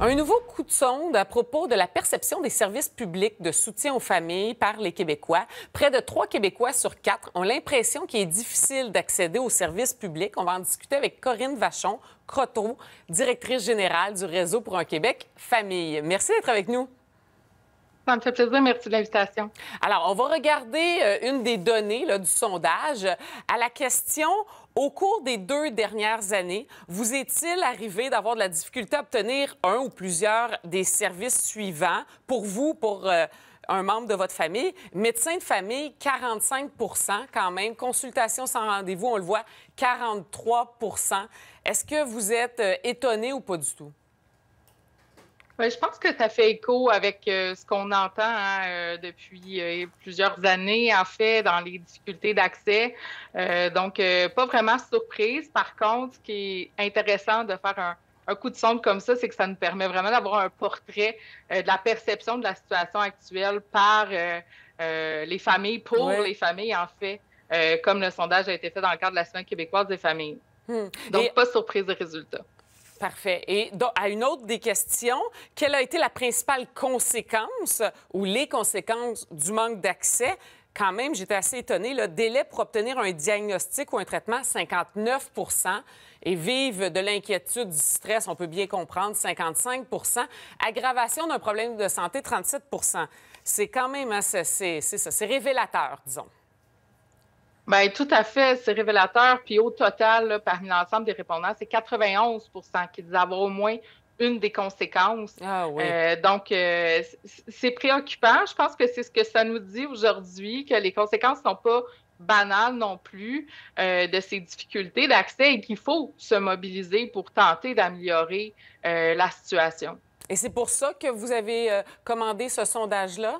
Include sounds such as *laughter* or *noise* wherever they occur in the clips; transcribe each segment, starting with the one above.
Un nouveau coup de sonde à propos de la perception des services publics de soutien aux familles par les Québécois. Près de trois Québécois sur quatre ont l'impression qu'il est difficile d'accéder aux services publics. On va en discuter avec Corinne Vachon, Croteau, directrice générale du Réseau pour un Québec Famille. Merci d'être avec nous. Ça me fait plaisir. Merci de l'invitation. Alors, on va regarder euh, une des données du sondage à la question au cours des deux dernières années, vous est-il arrivé d'avoir de la difficulté à obtenir un ou plusieurs des services suivants pour vous, pour euh, un membre de votre famille? Médecin de famille, 45 quand même. Consultation sans rendez-vous, on le voit, 43% Est-ce que vous êtes euh, étonné ou pas du tout? Je pense que ça fait écho avec euh, ce qu'on entend hein, euh, depuis euh, plusieurs années, en fait, dans les difficultés d'accès. donc, pas vraiment surprise. Par contre, ce qui est intéressant de faire un, coup de sonde comme ça, c'est que ça nous permet vraiment d'avoir un portrait de la perception de la situation actuelle par les familles, pour les familles, en fait, comme le sondage a été fait dans le cadre de la Semaine québécoise des familles. Hmm. Donc, pas surprise des résultats. Parfait. Et à une autre des questions, quelle a été la principale conséquence ou les conséquences du manque d'accès? Quand même, j'étais assez étonnée. Le délai pour obtenir un diagnostic ou un traitement, 59% et vivre de l'inquiétude, du stress, on peut bien comprendre, 55% Aggravation d'un problème de santé, 37% C'est quand même, hein, c'est révélateur, disons. Bien, tout à fait, c'est révélateur. Puis au total, parmi l'ensemble des répondants, c'est 91% qui disent avoir au moins une des conséquences. Ah, oui. Euh, donc, euh, c'est préoccupant. Je pense que c'est ce que ça nous dit aujourd'hui, que les conséquences ne sont pas banales non plus euh, de ces difficultés d'accès et qu'il faut se mobiliser pour tenter d'améliorer la situation. Et c'est pour ça que vous avez commandé ce sondage-là?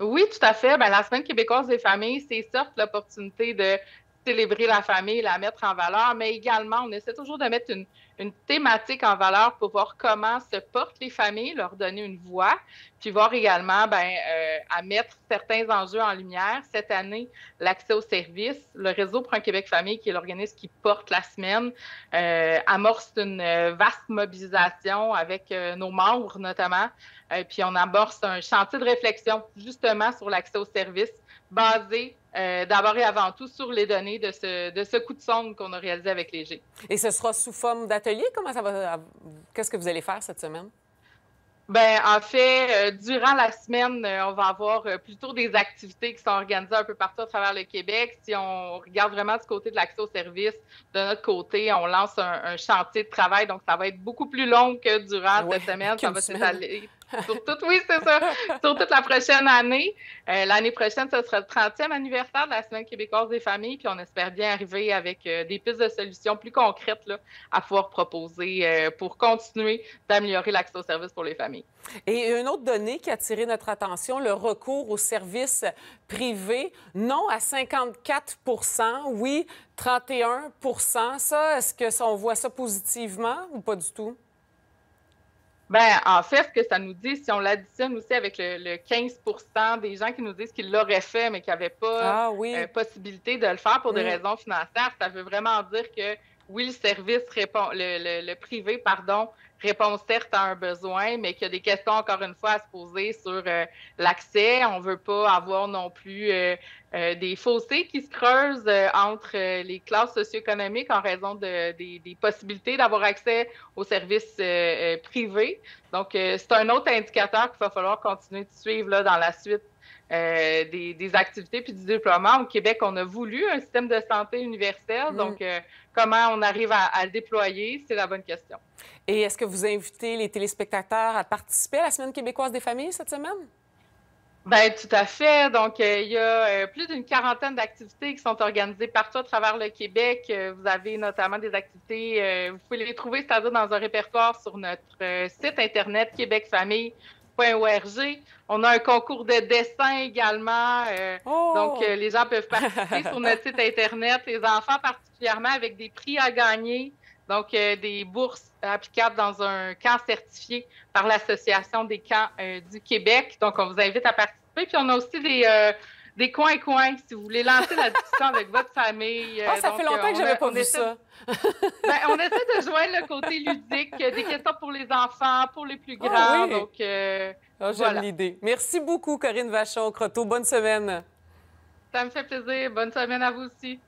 Oui, tout à fait. Ben, la Semaine québécoise des familles, c'est certes l'opportunité de célébrer la famille, la mettre en valeur, mais également, on essaie toujours de mettre une, une thématique en valeur pour voir comment se portent les familles, leur donner une voix, puis voir également ben, euh, à mettre certains enjeux en lumière. Cette année, l'accès aux services, le réseau pour un Québec Famille, qui est l'organisme qui porte la semaine, euh, amorce une euh, vaste mobilisation avec nos membres notamment, puis on amorce un chantier de réflexion justement sur l'accès aux services basé euh, d'abord et avant tout sur les données de ce, de ce coup de sonde qu'on a réalisé avec les G. Et ce sera sous forme d'atelier? Comment ça va? Qu'est-ce que vous allez faire cette semaine? Ben, en fait, euh, durant la semaine, euh, on va avoir plutôt des activités qui sont organisées un peu partout à travers le Québec. Si on regarde vraiment du côté de l'accès aux services, de notre côté, on lance un, chantier de travail, donc ça va être beaucoup plus long que durant cette semaine. *laughs* Ça va s'étaler *laughs* sur toute, oui, c'est ça. Sur toute la prochaine année. Euh, l'année prochaine, ce sera le 30e anniversaire de la Semaine québécoise des familles, puis on espère bien arriver avec euh, des pistes de solutions plus concrètes là, à pouvoir proposer euh, pour continuer d'améliorer l'accès aux services pour les familles. Et une autre donnée qui a attiré notre attention, le recours aux services privés, non à 54% oui, 31 Ça, est-ce que on voit ça positivement ou pas du tout? Ben, en fait, ce que ça nous dit, si on l'additionne aussi avec le, 15% des gens qui nous disent qu'ils l'auraient fait, mais qui n'avaient pas ah euh, possibilité de le faire pour des mm. raisons financières, ça veut vraiment dire que oui, le service répond, le, le, privé, pardon, répond certes à un besoin, mais qu'il y a des questions, encore une fois, à se poser sur euh, l'accès. On ne veut pas avoir non plus euh, euh, des fossés qui se creusent entre les classes socio-économiques en raison de, des, des possibilités d'avoir accès aux services privés. Donc, c'est un autre indicateur qu'il va falloir continuer de suivre là, dans la suite euh, des, activités puis du déploiement. Au Québec, on a voulu un système de santé universel. Mm. Donc, euh, comment on arrive à, le déployer, c'est la bonne question. Et est-ce que vous invitez les téléspectateurs à participer à la Semaine québécoise des familles cette semaine? Bien, tout à fait. Donc, euh, il y a plus d'une quarantaine d'activités qui sont organisées partout à travers le Québec. vous avez notamment des activités, vous pouvez les trouver, c'est-à-dire dans un répertoire sur notre site Internet Québec Famille on a un concours de dessin également. Euh, oh! Donc, euh, les gens peuvent participer sur notre site Internet. Les enfants particulièrement avec des prix à gagner. Donc, euh, des bourses applicables dans un camp certifié par l'Association des camps du Québec. Donc, on vous invite à participer. Puis, on a aussi des, des coins-coins, si vous voulez lancer la discussion avec votre famille. Ah, ça fait longtemps que je n'avais pas vu ça. ben, on essaie de joindre le côté ludique, des questions pour les enfants, pour les plus ah grands. Donc, oh, j'aime l'idée. Merci beaucoup, Corinne Vachon-Croteau. Bonne semaine. Ça me fait plaisir. Bonne semaine à vous aussi.